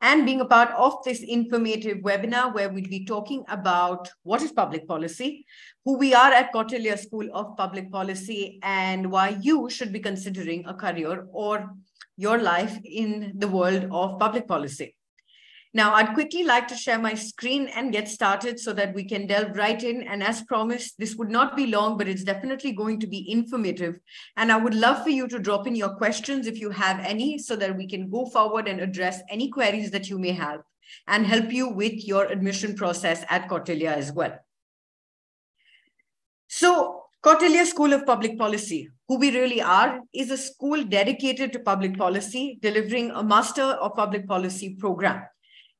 and being a part of this informative webinar where we'll be talking about what is public policy, who we are at Kautilya School of Public Policy, and why you should be considering a career or your life in the world of public policy. Now, I'd quickly like to share my screen and get started so that we can delve right in. And as promised, this would not be long, but it's definitely going to be informative. And I would love for you to drop in your questions if you have any, so that we can go forward and address any queries that you may have and help you with your admission process at Kautilya as well. So Kautilya School of Public Policy, who we really are, is a school dedicated to public policy, delivering a Master of Public Policy program.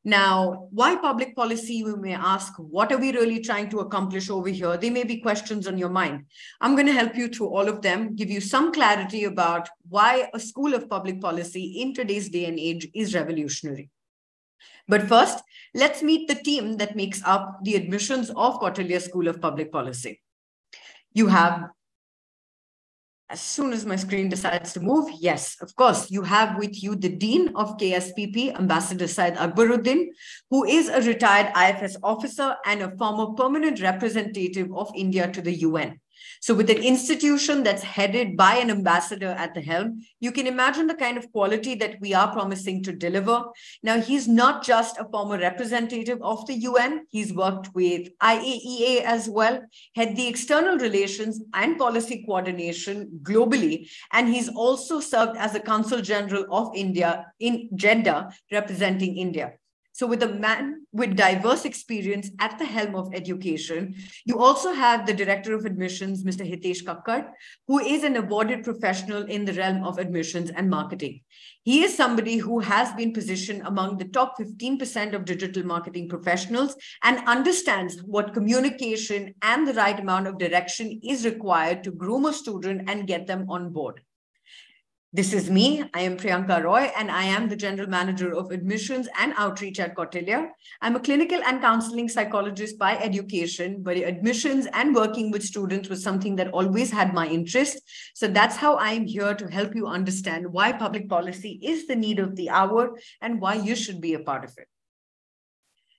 Now, why public policy? We may ask, what are we really trying to accomplish over here? There may be questions on your mind. I'm going to help you through all of them, give you some clarity about why a school of public policy in today's day and age is revolutionary. But first, let's meet the team that makes up the admissions of Kautilya School of Public Policy. You have as soon as my screen decides to move, yes, of course, you have with you the Dean of KSPP, Ambassador Syed Akbaruddin, who is a retired IFS officer and a former permanent representative of India to the UN. So with an institution that's headed by an ambassador at the helm, you can imagine the kind of quality that we are promising to deliver. Now, he's not just a former representative of the UN. He's worked with IAEA as well, had the external relations and policy coordination globally. And he's also served as the Consul General of India in Jeddah, representing India. So with a man with diverse experience at the helm of education, you also have the Director of Admissions, Mr. Hitesh Kakkar, who is an awarded professional in the realm of admissions and marketing. He is somebody who has been positioned among the top 15% of digital marketing professionals and understands what communication and the right amount of direction is required to groom a student and get them on board. This is me. I am Priyanka Roy, and I am the General Manager of Admissions and Outreach at Kautilya. I'm a clinical and counseling psychologist by education, but admissions and working with students was something that always had my interest. So that's how I'm here to help you understand why public policy is the need of the hour and why you should be a part of it.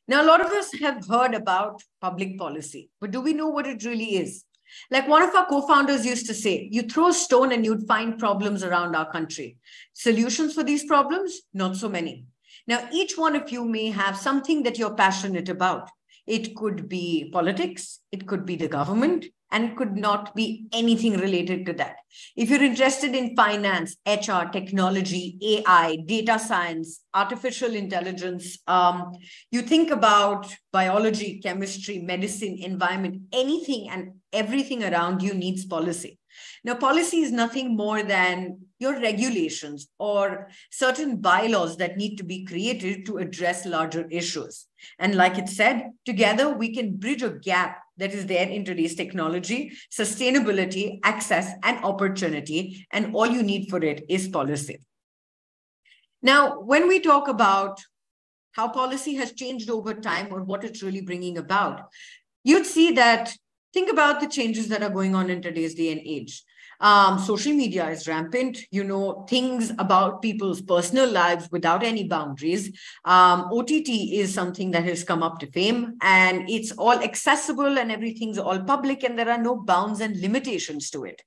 Now, a lot of us have heard about public policy, but do we know what it really is? Like one of our co founders used to say, you throw a stone and you'd find problems around our country. Solutions for these problems? Not so many. Now, each one of you may have something that you're passionate about. It could be politics, it could be the government, and could not be anything related to that. If you're interested in finance, HR, technology, AI, data science, artificial intelligence, um, you think about biology, chemistry, medicine, environment, anything and everything around you needs policy. Now, policy is nothing more than your regulations or certain bylaws that need to be created to address larger issues. And like it said, together we can bridge a gap that is there in today's technology, sustainability, access, and opportunity. And all you need for it is policy. Now, when we talk about how policy has changed over time or what it's really bringing about, you'd see that think about the changes that are going on in today's day and age. Um, social media is rampant. You know, things about people's personal lives without any boundaries. Um, OTT is something that has come up to fame and it's all accessible and everything's all public and there are no bounds and limitations to it.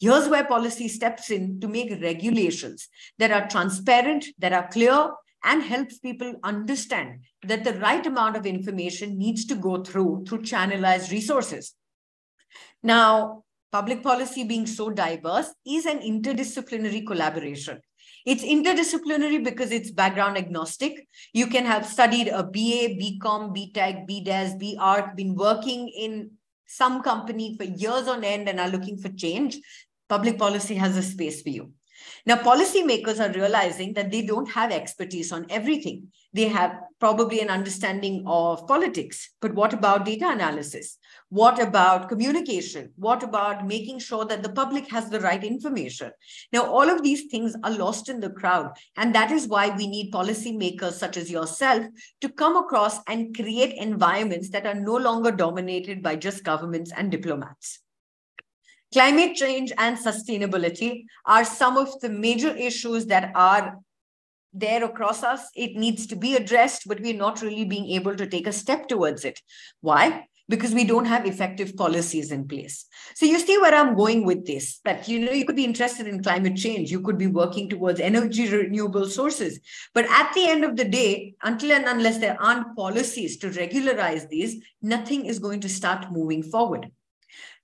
Here's where policy steps in to make regulations that are transparent, that are clear, and helps people understand that the right amount of information needs to go through through channelized resources. Now, public policy being so diverse is an interdisciplinary collaboration. It's interdisciplinary because it's background agnostic. You can have studied a BA, BCom, BTech, BDes, BArch, been working in some company for years on end and are looking for change. Public policy has a space for you. Now, policymakers are realizing that they don't have expertise on everything. They have probably an understanding of politics, but what about data analysis? What about communication? What about making sure that the public has the right information? Now, all of these things are lost in the crowd. And that is why we need policymakers such as yourself to come across and create environments that are no longer dominated by just governments and diplomats. Climate change and sustainability are some of the major issues that are there across us. It needs to be addressed, but we're not really being able to take a step towards it. Why? Because we don't have effective policies in place. So you see where I'm going with this, that you know you could be interested in climate change, you could be working towards energy renewable sources. But at the end of the day, until and unless there aren't policies to regularize these, nothing is going to start moving forward.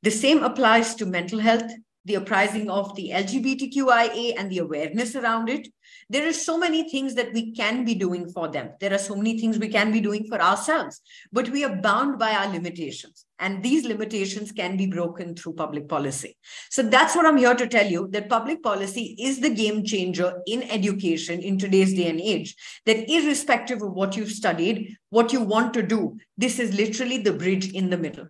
The same applies to mental health, the uprising of the LGBTQIA and the awareness around it. There are so many things that we can be doing for them. There are so many things we can be doing for ourselves, but we are bound by our limitations. And these limitations can be broken through public policy. So that's what I'm here to tell you that public policy is the game changer in education in today's day and age. That irrespective of what you've studied, what you want to do, this is literally the bridge in the middle.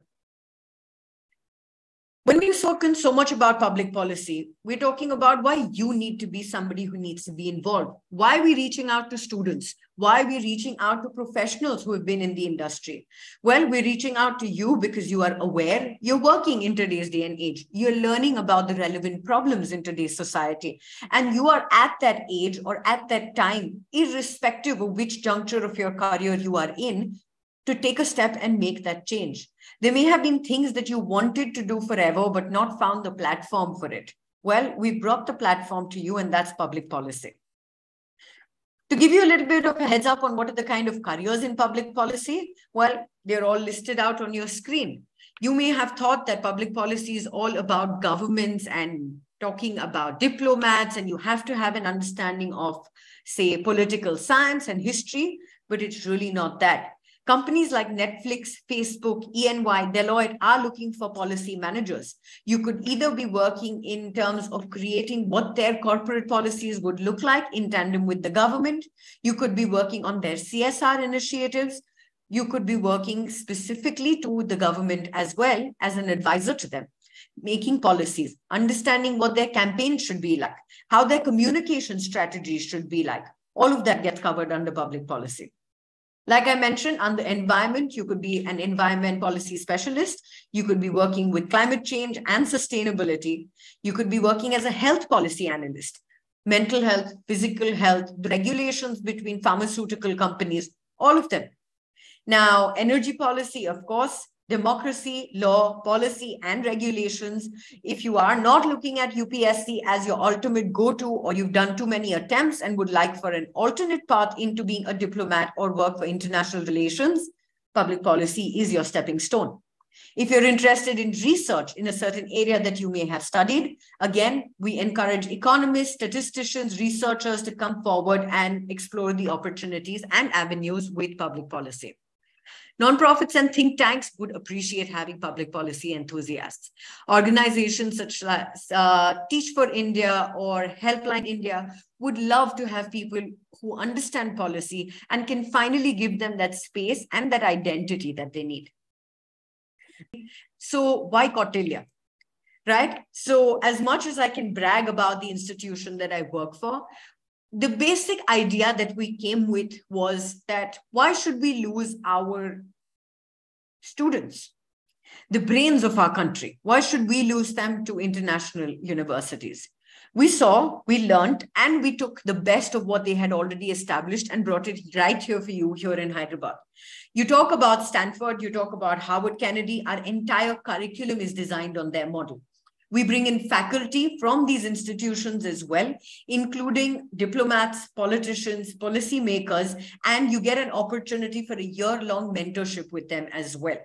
When we've spoken so much about public policy, we're talking about why you need to be somebody who needs to be involved. Why are we reaching out to students? Why are we reaching out to professionals who have been in the industry? Well, we're reaching out to you because you are aware you're working in today's day and age. You're learning about the relevant problems in today's society. And you are at that age or at that time, irrespective of which juncture of your career you are in, to take a step and make that change. There may have been things that you wanted to do forever, but not found the platform for it. Well, we brought the platform to you, and that's public policy. To give you a little bit of a heads up on what are the kind of careers in public policy, well, they're all listed out on your screen. You may have thought that public policy is all about governments and talking about diplomats, and you have to have an understanding of, say, political science and history, but it's really not that. Companies like Netflix, Facebook, ENY, Deloitte are looking for policy managers. You could either be working in terms of creating what their corporate policies would look like in tandem with the government. You could be working on their CSR initiatives. You could be working specifically to the government as well as an advisor to them making policies, understanding what their campaign should be like, how their communication strategies should be like. All of that gets covered under public policy. Like I mentioned, on the environment, you could be an environment policy specialist. You could be working with climate change and sustainability. You could be working as a health policy analyst, mental health, physical health, the regulations between pharmaceutical companies, all of them. Now, energy policy, of course, democracy, law, policy, and regulations. If you are not looking at UPSC as your ultimate go-to or you've done too many attempts and would like for an alternate path into being a diplomat or work for international relations, public policy is your stepping stone. If you're interested in research in a certain area that you may have studied, again, we encourage economists, statisticians, researchers to come forward and explore the opportunities and avenues with public policy. Nonprofits and think tanks would appreciate having public policy enthusiasts. Organizations such as uh, Teach for India or Helpline India would love to have people who understand policy and can finally give them that space and that identity that they need. So why Kautilya? Right? So as much as I can brag about the institution that I work for, the basic idea that we came with was that why should we lose our students, the brains of our country? Why should we lose them to international universities? We saw, we learned, and we took the best of what they had already established and brought it right here for you here in Hyderabad. You talk about Stanford, you talk about Harvard Kennedy, our entire curriculum is designed on their model. We bring in faculty from these institutions as well, including diplomats, politicians, policymakers, and you get an opportunity for a year-long mentorship with them as well.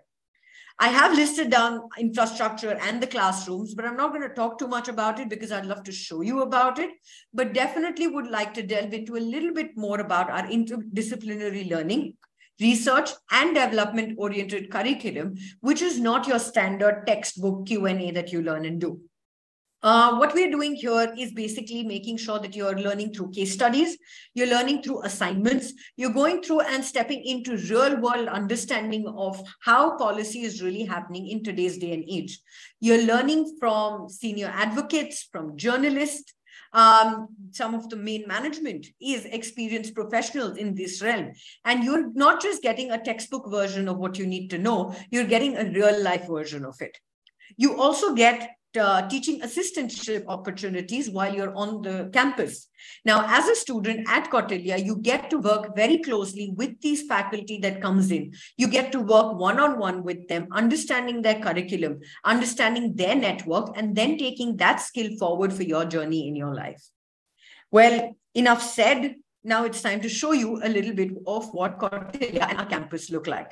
I have listed down infrastructure and the classrooms, but I'm not going to talk too much about it because I'd love to show you about it, but definitely would like to delve into a little bit more about our interdisciplinary learning research and development oriented curriculum, which is not your standard textbook Q&A that you learn and do. Uh, what we're doing here is basically making sure that you're learning through case studies, you're learning through assignments, you're going through and stepping into real world understanding of how policy is really happening in today's day and age. You're learning from senior advocates, from journalists, um, some of the main management is experienced professionals in this realm. And you're not just getting a textbook version of what you need to know, you're getting a real life version of it. You also get uh, teaching assistantship opportunities while you're on the campus. Now, as a student at Kautilya, you get to work very closely with these faculty that comes in. You get to work one-on-one with them, understanding their curriculum, understanding their network, and then taking that skill forward for your journey in your life. Well, enough said. Now it's time to show you a little bit of what Kautilya and our campus look like.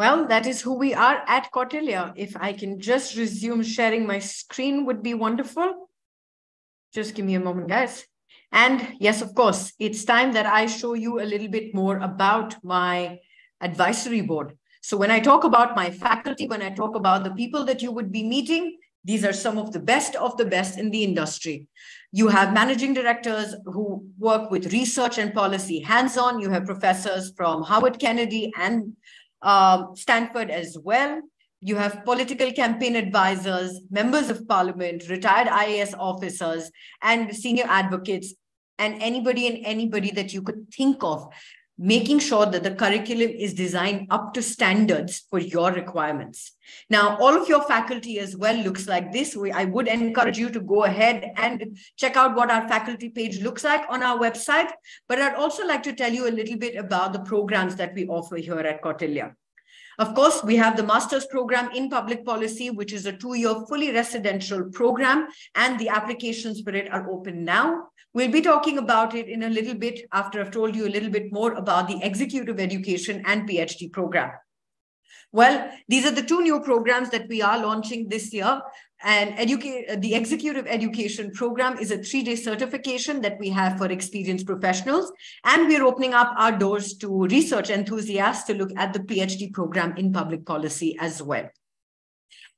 Well, that is who we are at Kautilya. If I can just resume sharing my screen would be wonderful. Just give me a moment, guys. And yes, of course, it's time that I show you a little bit more about my advisory board. So when I talk about my faculty, when I talk about the people that you would be meeting, these are some of the best of the best in the industry. You have managing directors who work with research and policy hands-on. You have professors from Harvard Kennedy and um, Stanford as well. You have political campaign advisors, members of parliament, retired IAS officers, and senior advocates, and anybody and anybody that you could think of, making sure that the curriculum is designed up to standards for your requirements. Now, all of your faculty as well looks like this. We, I would encourage you to go ahead and check out what our faculty page looks like on our website. But I'd also like to tell you a little bit about the programs that we offer here at Kautilya. Of course, we have the master's program in public policy, which is a two-year fully residential program, and the applications for it are open now. We'll be talking about it in a little bit after I've told you a little bit more about the executive education and PhD program. Well, these are the two new programs that we are launching this year. And educate, the executive education program is a three-day certification that we have for experienced professionals. And we're opening up our doors to research enthusiasts to look at the PhD program in public policy as well.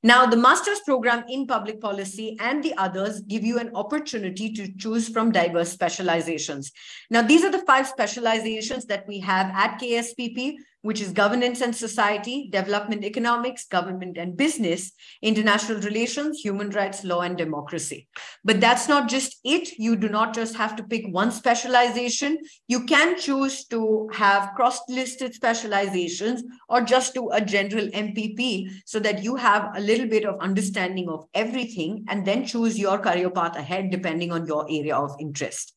Now, the master's program in public policy and the others give you an opportunity to choose from diverse specializations. Now, these are the five specializations that we have at KSPP, which is governance and society, development economics, government and business, international relations, human rights, law, and democracy. But that's not just it. You do not just have to pick one specialization. You can choose to have cross-listed specializations or just do a general MPP so that you have a little bit of understanding of everything and then choose your career path ahead depending on your area of interest.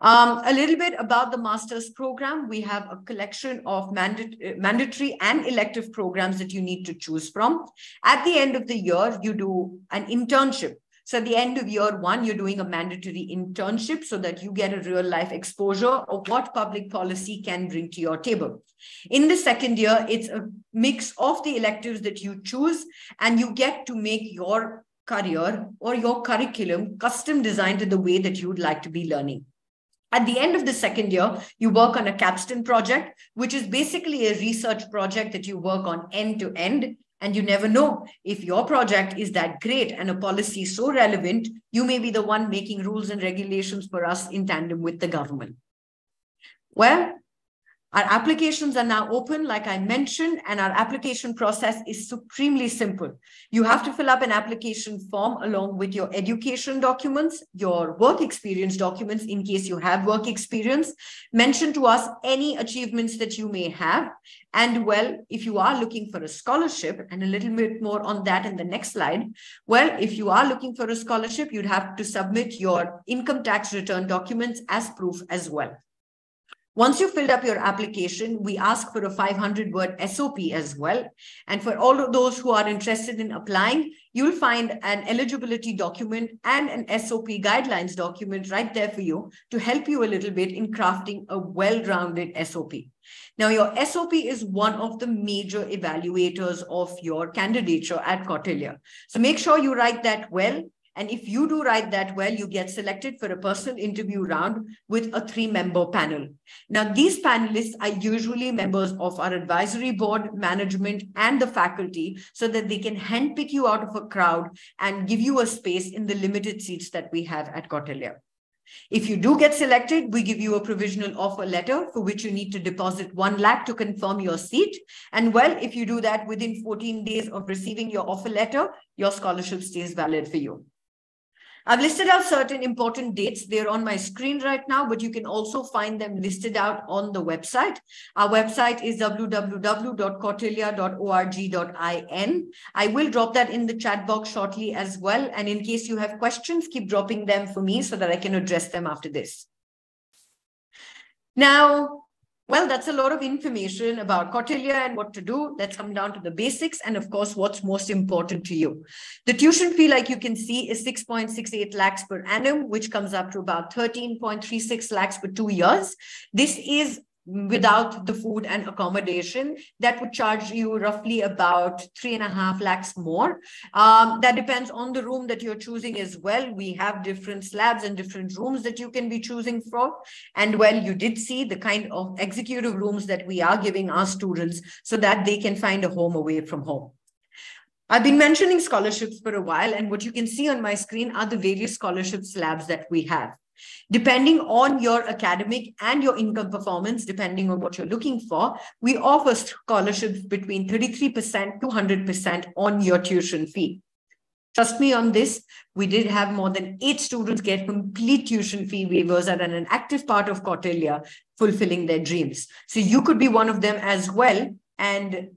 Um, a little bit about the master's program. We have a collection of mandat mandatory and elective programs that you need to choose from. At the end of the year, you do an internship. So at the end of year one, you're doing a mandatory internship so that you get a real life exposure of what public policy can bring to your table. In the second year, it's a mix of the electives that you choose and you get to make your career or your curriculum custom designed to the way that you would like to be learning. At the end of the second year, you work on a capstone project, which is basically a research project that you work on end to end. And you never know if your project is that great and a policy so relevant, you may be the one making rules and regulations for us in tandem with the government. Well, Our applications are now open, like I mentioned, and our application process is supremely simple. You have to fill up an application form along with your education documents, your work experience documents in case you have work experience. Mention to us any achievements that you may have. And well, if you are looking for a scholarship, and a little bit more on that in the next slide, well, if you are looking for a scholarship, you'd have to submit your income tax return documents as proof as well. Once you filled up your application, we ask for a 500 word SOP as well. And for all of those who are interested in applying, you'll find an eligibility document and an SOP guidelines document right there for you to help you a little bit in crafting a well-rounded SOP. Now, your SOP is one of the major evaluators of your candidature at Kautilya. So make sure you write that well and if you do write that well, you get selected for a personal interview round with a three member panel. Now, these panelists are usually members of our advisory board, management, and the faculty so that they can handpick you out of a crowd and give you a space in the limited seats that we have at Kautilya. If you do get selected, we give you a provisional offer letter for which you need to deposit 1 lakh to confirm your seat. And well, if you do that within 14 days of receiving your offer letter, your scholarship stays valid for you. I've listed out certain important dates. They're on my screen right now, but you can also find them listed out on the website. Our website is www.kautilya.org.in. I will drop that in the chat box shortly as well. And in case you have questions, keep dropping them for me so that I can address them after this. Now, well, that's a lot of information about Kautilya and what to do. Let's come down to the basics and, of course, what's most important to you. The tuition fee, like you can see, is 6.68 lakhs per annum, which comes up to about 13.36 lakhs for two years. This is without the food and accommodation that would charge you roughly about three and a half lakhs more. Um, that depends on the room that you're choosing as well. We have different slabs and different rooms that you can be choosing from. And well you did see the kind of executive rooms that we are giving our students so that they can find a home away from home. I've been mentioning scholarships for a while, and what you can see on my screen are the various scholarship slabs that we have. Depending on your academic and your income performance, depending on what you're looking for, we offer scholarships between 33% to 100% on your tuition fee. Trust me on this, we did have more than eight students get complete tuition fee waivers and an active part of Kautilya fulfilling their dreams. So you could be one of them as well. And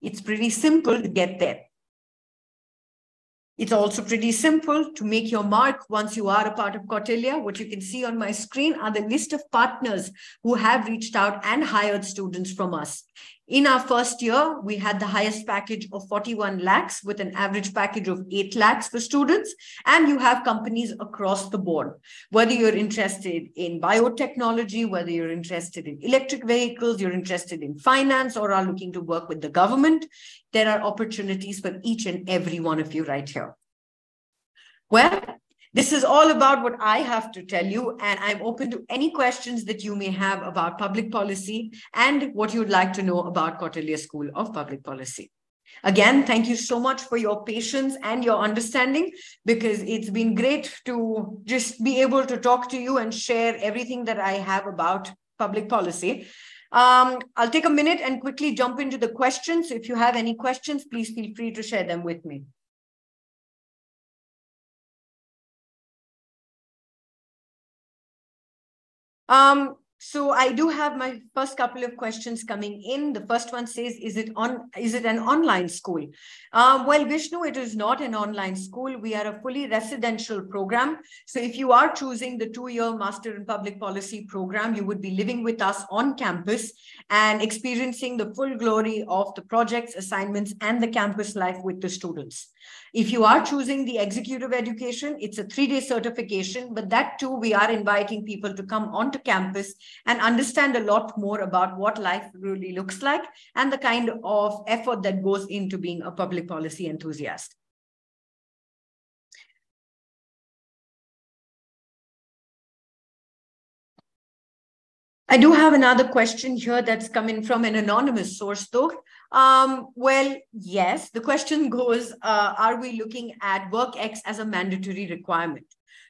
it's pretty simple to get there. It's also pretty simple to make your mark once you are a part of Kautilya. What you can see on my screen are the list of partners who have reached out and hired students from us. In our first year, we had the highest package of 41 lakhs with an average package of 8 lakhs for students. And you have companies across the board, whether you're interested in biotechnology, whether you're interested in electric vehicles, you're interested in finance, or are looking to work with the government, there are opportunities for each and every one of you right here. Well, this is all about what I have to tell you, and I'm open to any questions that you may have about public policy and what you'd like to know about Kautilya School of Public Policy. Again, thank you so much for your patience and your understanding because it's been great to just be able to talk to you and share everything that I have about public policy. Um, I'll take a minute and quickly jump into the questions. If you have any questions, please feel free to share them with me. Um, so I do have my first couple of questions coming in. The first one says, is it on is it an online school? Um, well, Vishnu, it is not an online school. We are a fully residential program. So if you are choosing the two-year Master in Public Policy program, you would be living with us on campus and experiencing the full glory of the projects, assignments, and the campus life with the students. If you are choosing the executive education, it's a three-day certification, but that too, we are inviting people to come onto campus and understand a lot more about what life really looks like and the kind of effort that goes into being a public policy enthusiast. I do have another question here that's coming from an anonymous source, though. Um, well, yes, the question goes, uh, are we looking at WorkX as a mandatory requirement?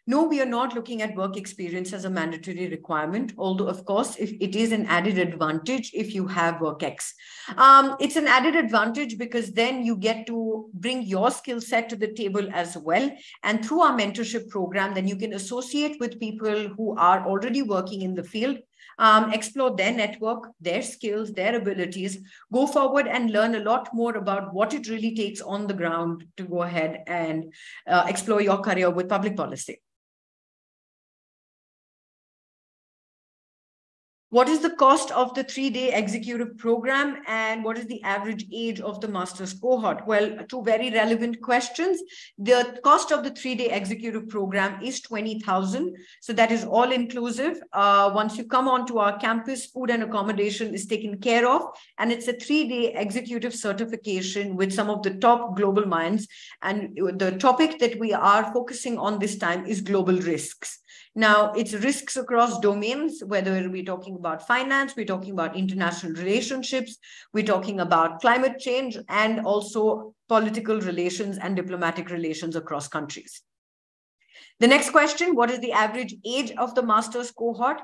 no, we are not looking at work experience as a mandatory requirement, although, of course, if it is an added advantage if you have WorkX. Um, it's an added advantage because then you get to bring your skill set to the table as well. And through our mentorship program, then you can associate with people who are already working in the field um, explore their network, their skills, their abilities, go forward and learn a lot more about what it really takes on the ground to go ahead and uh, explore your career with public policy. What is the cost of the three-day executive program and what is the average age of the master's cohort? Well, two very relevant questions. The cost of the three-day executive program is 20,000. So that is all inclusive. Uh, once you come onto our campus, food and accommodation is taken care of. And it's a three-day executive certification with some of the top global minds. And the topic that we are focusing on this time is global risks. Now, it's risks across domains, whether we're talking about finance, we're talking about international relationships, we're talking about climate change, and also political relations and diplomatic relations across countries. The next question, what is the average age of the master's cohort?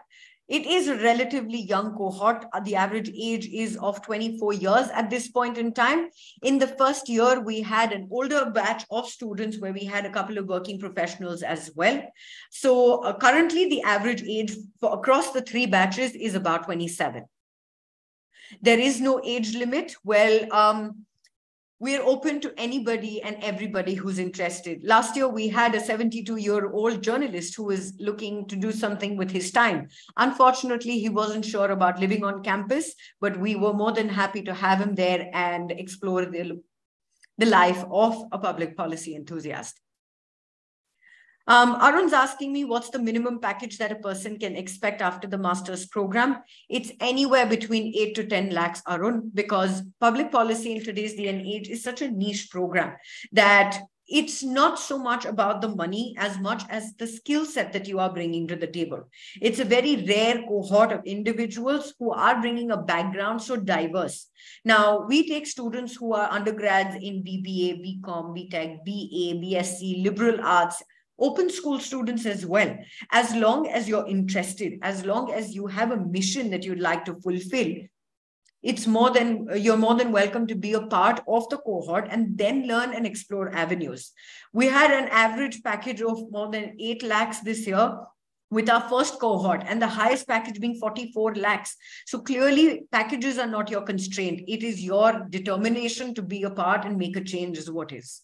It is a relatively young cohort. Uh, the average age is of 24 years at this point in time. In the first year, we had an older batch of students where we had a couple of working professionals as well. So uh, currently, the average age for across the three batches is about 27. There is no age limit. Well, um, we're open to anybody and everybody who's interested. Last year, we had a 72 year old journalist who was looking to do something with his time. Unfortunately, he wasn't sure about living on campus, but we were more than happy to have him there and explore the, the life of a public policy enthusiast. Um, Arun's asking me what's the minimum package that a person can expect after the master's program. It's anywhere between 8 to 10 lakhs, Arun, because public policy in today's day and age is such a niche program that it's not so much about the money as much as the skill set that you are bringing to the table. It's a very rare cohort of individuals who are bringing a background so diverse. Now, we take students who are undergrads in BBA, BCom, BTech, BA, BSc, liberal arts, open school students as well. As long as you're interested as long as you have a mission that you'd like to fulfill it's more than you're more than welcome to be a part of the cohort and then learn and explore avenues. We had an average package of more than 8 lakhs this year with our first cohort and the highest package being 44 lakhs. So clearly packages are not your constraint. It is your determination to be a part and make a change is what is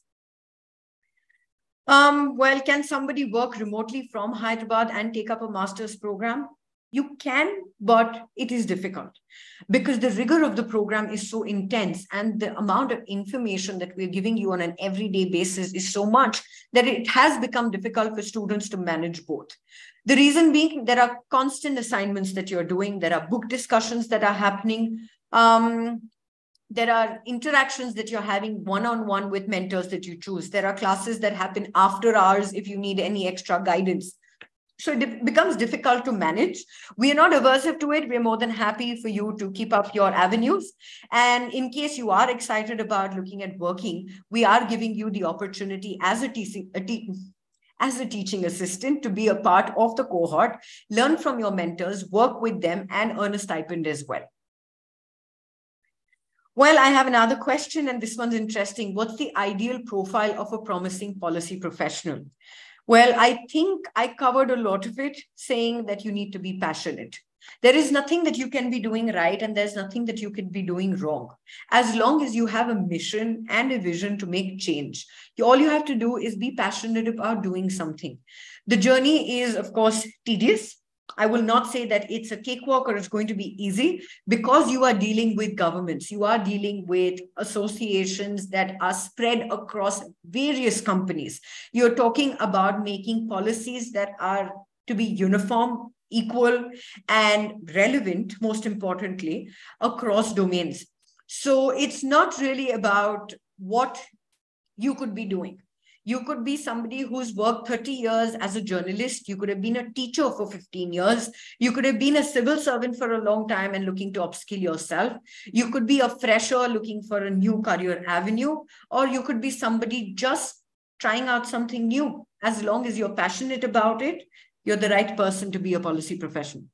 um, well, can somebody work remotely from Hyderabad and take up a master's program? You can, but it is difficult because the rigor of the program is so intense and the amount of information that we're giving you on an everyday basis is so much that it has become difficult for students to manage both. The reason being there are constant assignments that you're doing, there are book discussions that are happening. Um, there are interactions that you're having one-on-one with mentors that you choose. There are classes that happen after hours if you need any extra guidance. So it becomes difficult to manage. We are not aversive to it. We're more than happy for you to keep up your avenues. And in case you are excited about looking at working we are giving you the opportunity as a teaching a te- as a teaching assistant to be a part of the cohort learn from your mentors work with them and earn a stipend as well well, I have another question, and this one's interesting. What's the ideal profile of a promising policy professional? Well, I think I covered a lot of it saying that you need to be passionate. There is nothing that you can be doing right, and there's nothing that you can be doing wrong. As long as you have a mission and a vision to make change, all you have to do is be passionate about doing something. The journey is, of course, tedious I will not say that it's a cakewalk or it's going to be easy because you are dealing with governments, you are dealing with associations that are spread across various companies. You're talking about making policies that are to be uniform, equal, and relevant, most importantly, across domains. So it's not really about what you could be doing you could be somebody who's worked 30 years as a journalist. You could have been a teacher for 15 years. You could have been a civil servant for a long time and looking to upskill yourself. You could be a fresher looking for a new career avenue, or you could be somebody just trying out something new. as long as you're passionate about it, you're the right person to be a policy professional.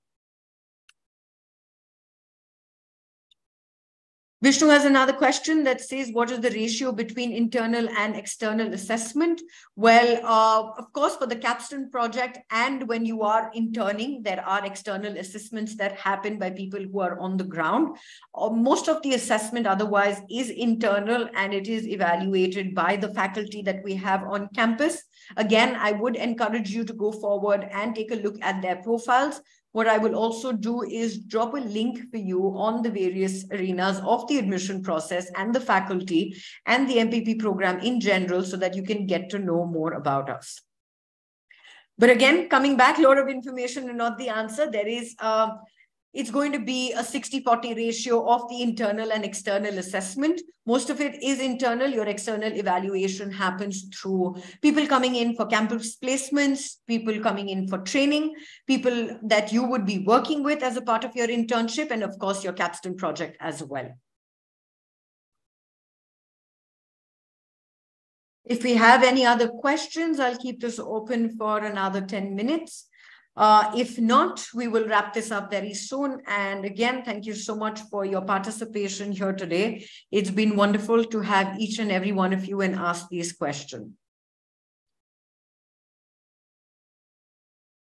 Vishnu has another question that says, what is the ratio between internal and external assessment? Well, uh, of course, for the capstone project and when you are interning, there are external assessments that happen by people who are on the ground. Uh, most of the assessment otherwise is internal and it is evaluated by the faculty that we have on campus. Again, I would encourage you to go forward and take a look at their profiles what I will also do is drop a link for you on the various arenas of the admission process and the faculty and the MPP program in general so that you can get to know more about us. But again, coming back, lot of information and not the answer. There is uh, it's going to be a 60-40 ratio of the internal and external assessment. Most of it is internal. Your external evaluation happens through people coming in for campus placements, people coming in for training, people that you would be working with as a part of your internship, and of course, your capstone project as well. If we have any other questions, I'll keep this open for another 10 minutes. Uh, if not, we will wrap this up very soon. And again, thank you so much for your participation here today. It's been wonderful to have each and every one of you and ask these questions.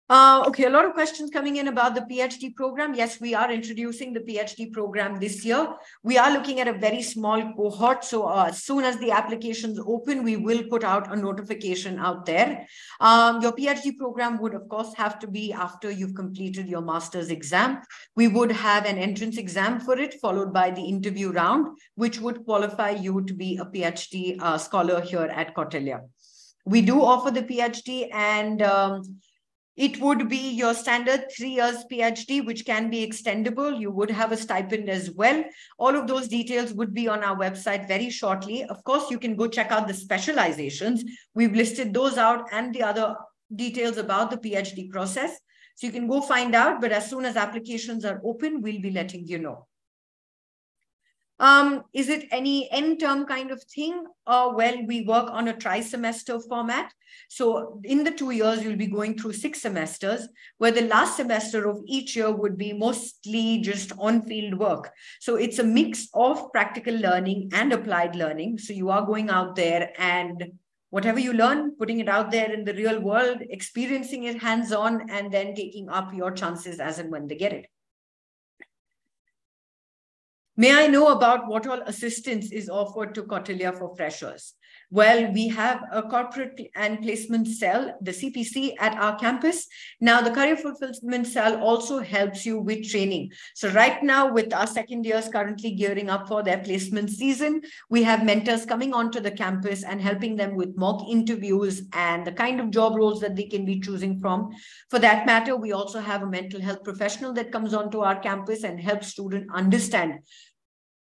Uh, okay, a lot of questions coming in about the PhD program. Yes, we are introducing the PhD program this year. We are looking at a very small cohort. So uh, as soon as the applications open, we will put out a notification out there. Um, your PhD program would, of course, have to be after you've completed your master's exam. We would have an entrance exam for it, followed by the interview round, which would qualify you to be a PhD uh, scholar here at Kautilya. We do offer the PhD and um, it would be your standard three years PhD, which can be extendable. You would have a stipend as well. All of those details would be on our website very shortly. Of course, you can go check out the specializations. We've listed those out and the other details about the PhD process. So you can go find out, but as soon as applications are open, we'll be letting you know. Um, is it any end term kind of thing? Uh, well, we work on a tri-semester format. So in the two years, you'll be going through six semesters, where the last semester of each year would be mostly just on-field work. So it's a mix of practical learning and applied learning. So you are going out there and whatever you learn, putting it out there in the real world, experiencing it hands-on, and then taking up your chances as and when they get it. May I know about what all assistance is offered to Kautilya for freshers? Well, we have a corporate and placement cell, the CPC at our campus. Now, the career fulfillment cell also helps you with training. So right now, with our second years currently gearing up for their placement season, we have mentors coming onto the campus and helping them with mock interviews and the kind of job roles that they can be choosing from. For that matter, we also have a mental health professional that comes onto our campus and helps students understand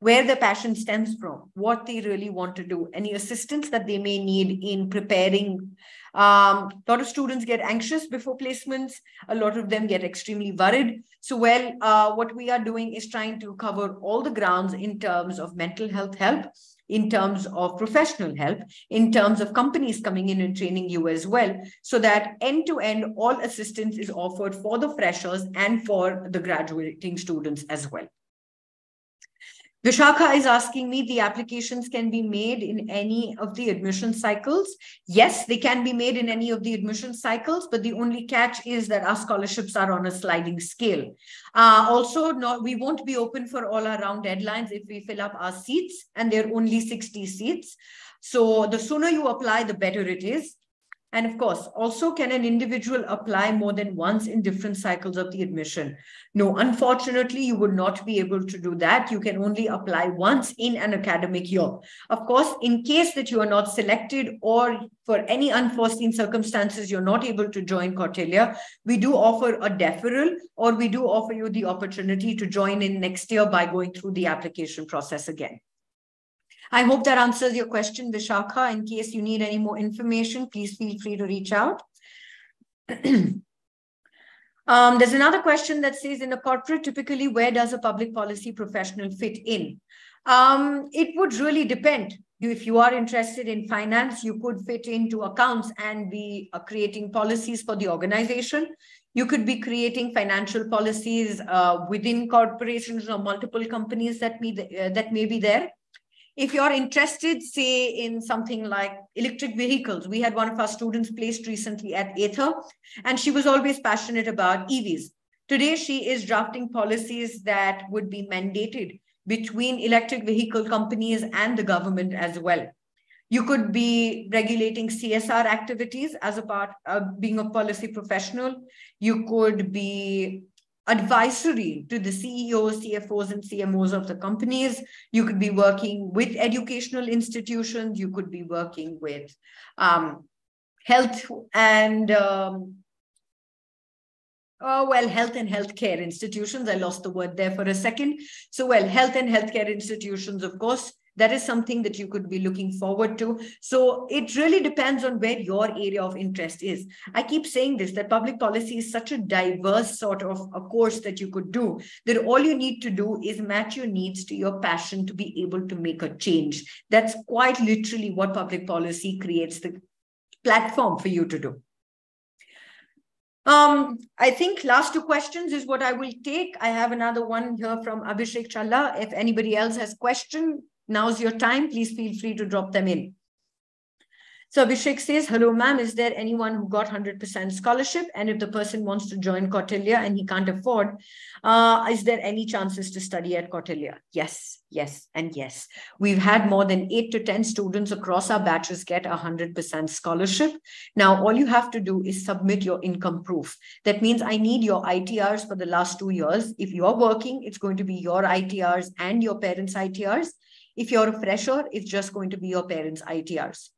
where their passion stems from, what they really want to do, any assistance that they may need in preparing. Um, a lot of students get anxious before placements. A lot of them get extremely worried. So, well, uh, what we are doing is trying to cover all the grounds in terms of mental health help, in terms of professional help, in terms of companies coming in and training you as well, so that end to end, all assistance is offered for the freshers and for the graduating students as well. Vishakha is asking me the applications can be made in any of the admission cycles. Yes, they can be made in any of the admission cycles, but the only catch is that our scholarships are on a sliding scale. Uh, also, not, we won't be open for all our round deadlines if we fill up our seats, and there are only 60 seats. So the sooner you apply, the better it is. And of course, also can an individual apply more than once in different cycles of the admission? No, unfortunately, you would not be able to do that. You can only apply once in an academic year. Of course, in case that you are not selected or for any unforeseen circumstances, you're not able to join Kautilya, we do offer a deferral or we do offer you the opportunity to join in next year by going through the application process again. I hope that answers your question, Vishakha. In case you need any more information, please feel free to reach out. um, there's another question that says, in a corporate, typically, where does a public policy professional fit in? Um, it would really depend if you are interested in finance, you could fit into accounts and be uh, creating policies for the organization. You could be creating financial policies uh, within corporations or multiple companies that may, uh, that may be there. If you're interested, say, in something like electric vehicles, we had one of our students placed recently at Ather, and she was always passionate about EVs. Today, she is drafting policies that would be mandated between electric vehicle companies and the government as well. You could be regulating CSR activities as a part of being a policy professional. You could be advisory to the CEOs, CFOs, and CMOs of the companies. You could be working with educational institutions. You could be working with um, health and um, Oh, well, health and healthcare institutions. I lost the word there for a second. So, well, health and healthcare institutions, of course, that is something that you could be looking forward to. So, it really depends on where your area of interest is. I keep saying this that public policy is such a diverse sort of a course that you could do that all you need to do is match your needs to your passion to be able to make a change. That's quite literally what public policy creates the platform for you to do. Um, I think last two questions is what I will take. I have another one here from Abhishek Challa. If anybody else has question, now's your time. Please feel free to drop them in. So Abhishek says, hello, ma'am. Is there anyone who got 100% scholarship? And if the person wants to join Kautilya and he can't afford, uh, is there any chances to study at Kautilya? Yes, yes, and yes. We've had more than eight to 10 students across our batches get 100% scholarship. Now, all you have to do is submit your income proof. That means I need your ITRs for the last two years. If you're working, it's going to be your ITRs and your parents' ITRs. If you're a fresher, it's just going to be your parents' ITRs.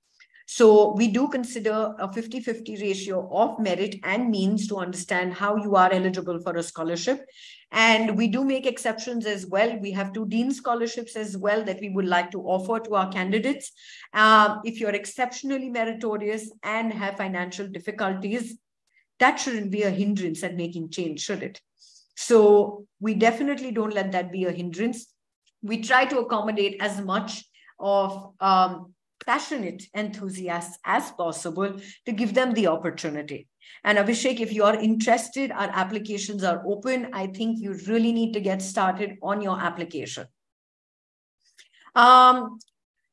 So we do consider a 50-50 ratio of merit and means to understand how you are eligible for a scholarship. And we do make exceptions as well. We have two dean scholarships as well that we would like to offer to our candidates. Uh, if you're exceptionally meritorious and have financial difficulties, that shouldn't be a hindrance at making change, should it? So we definitely don't let that be a hindrance. We try to accommodate as much of um, passionate enthusiasts as possible to give them the opportunity. And Abhishek, if you are interested, our applications are open. I think you really need to get started on your application. Um,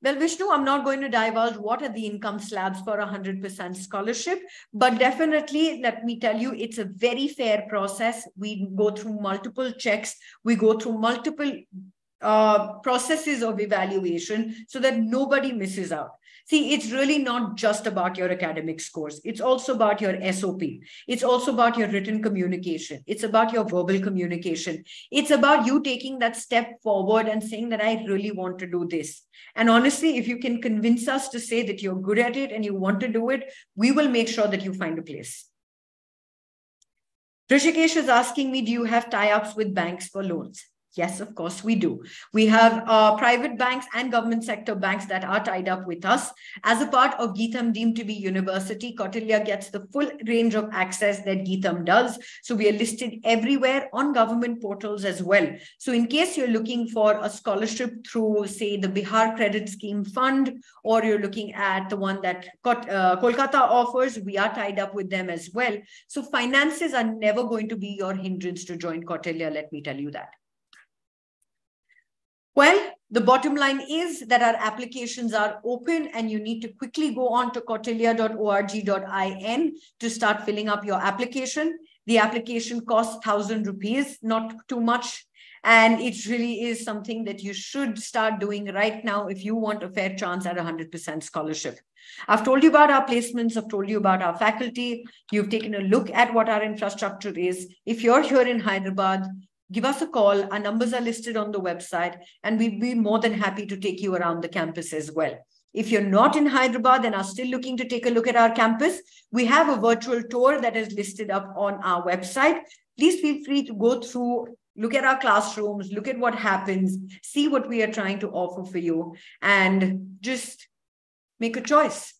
well, Vishnu, I'm not going to divulge what are the income slabs for a 100% scholarship, but definitely let me tell you, it's a very fair process. We go through multiple checks. We go through multiple uh, processes of evaluation so that nobody misses out. See, it's really not just about your academic scores. It's also about your SOP. It's also about your written communication. It's about your verbal communication. It's about you taking that step forward and saying that I really want to do this. And honestly, if you can convince us to say that you're good at it and you want to do it, we will make sure that you find a place. Rishikesh is asking me, do you have tie-ups with banks for loans? Yes, of course, we do. We have uh, private banks and government sector banks that are tied up with us. As a part of GITAM deemed to be university, Kautilya gets the full range of access that GITAM does. So we are listed everywhere on government portals as well. So in case you're looking for a scholarship through, say, the Bihar Credit Scheme Fund, or you're looking at the one that uh, Kolkata offers, we are tied up with them as well. So finances are never going to be your hindrance to join Kautilya, let me tell you that. Well, the bottom line is that our applications are open and you need to quickly go on to kautilya.org.in to start filling up your application. The application costs 1,000 rupees, not too much. And it really is something that you should start doing right now if you want a fair chance at 100% scholarship. I've told you about our placements. I've told you about our faculty. You've taken a look at what our infrastructure is. If you're here in Hyderabad, give us a call. Our numbers are listed on the website, and we'd be more than happy to take you around the campus as well. If you're not in Hyderabad and are still looking to take a look at our campus, we have a virtual tour that is listed up on our website. Please feel free to go through, look at our classrooms, look at what happens, see what we are trying to offer for you, and just make a choice.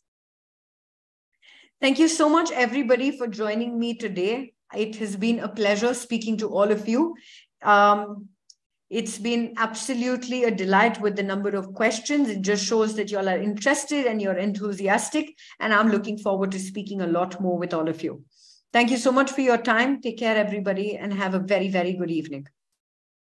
Thank you so much, everybody, for joining me today. It has been a pleasure speaking to all of you. Um, It's been absolutely a delight with the number of questions. It just shows that you all are interested and you're enthusiastic. And I'm looking forward to speaking a lot more with all of you. Thank you so much for your time. Take care, everybody, and have a very, very good evening.